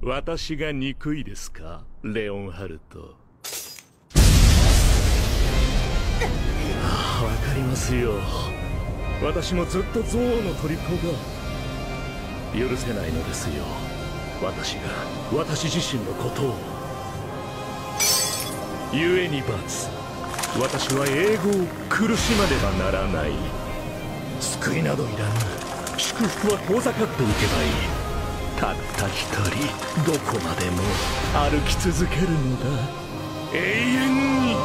私が憎いですか？レオンハルト。わかりますよ。私もずっと憎悪の虜が。許せないのですよ。私が私自身のことを。故に罰。私は英語を苦しまねばならない。救いなどいらぬ。祝福は遠ざかっていけばいい。たった一人どこまでも歩き続けるのだ。永遠に。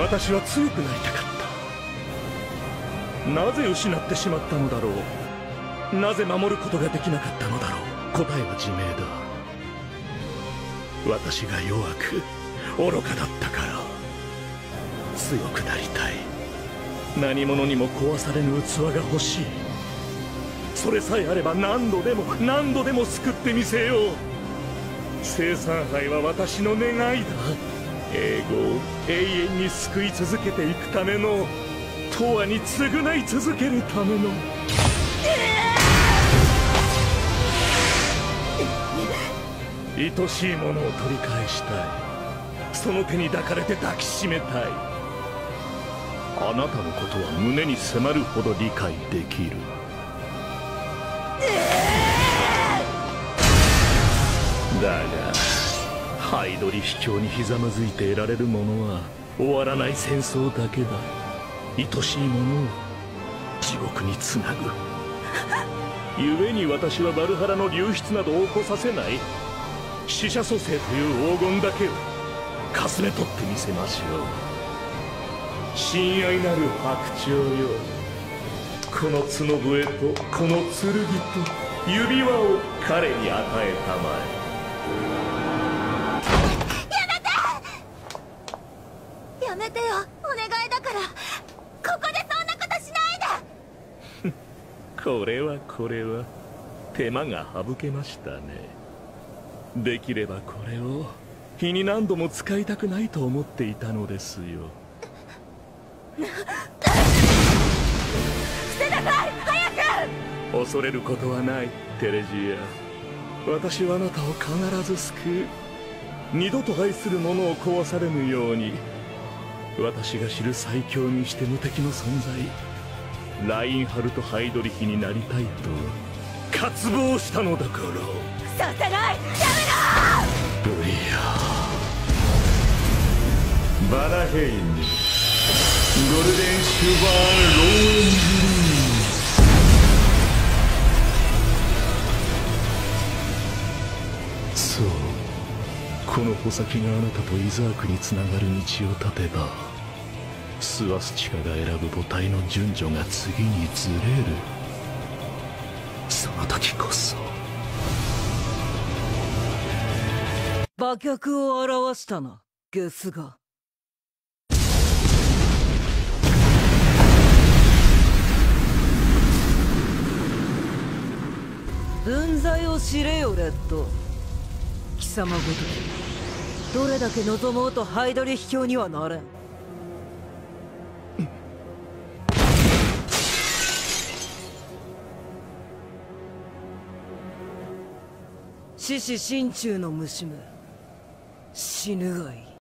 私は強くなりたかった。なぜ失ってしまったのだろう。なぜ守ることができなかったのだろう。答えは自明だ。私が弱く愚かだったから。強くなりたい。何者にも壊されぬ器が欲しい。それさえあれば何度でも何度でも救ってみせよう。生産杯は私の願いだ。英語を永遠に救い続けていくための永遠に償い続けるための。愛しいものを取り返したい。その手に抱かれて抱きしめたい。あなたのことは胸に迫るほど理解できる。だがハイドリ秘境にひざまずいて得られるものは終わらない戦争だけだ。愛しいものを地獄につなぐ。故に私はバルハラの流出などを起こさせない。死者蘇生という黄金だけをかすめ取ってみせましょう。親愛なる白鳥よ。この角笛とこの剣と指輪を彼に与えたまえ。やめてよ。お願いだから。ここでそんなことしないで。これはこれは手間が省けましたね。できればこれを日に何度も使いたくないと思っていたのですよ捨てなさい早く恐れることはないテレジア。私はあなたを必ず救う。二度と愛する者を壊されぬように私が知る最強にして無敵の存在。ラインハルト・ハイドリヒになりたいと渇望したのだから。させない！やブリアバナヘイン。にゴルデンシュバーローン。そう。この穂先があなたとイザークにつながる道を立てばスワスチカが選ぶ母体の順序が次にずれる。その時こそ。馬脚を表したなゲスが。分際を知れよレッド。貴様ごときどれだけ望もうとハイドリ秘境にはなれん。獅子心中の娘死ぬがいい。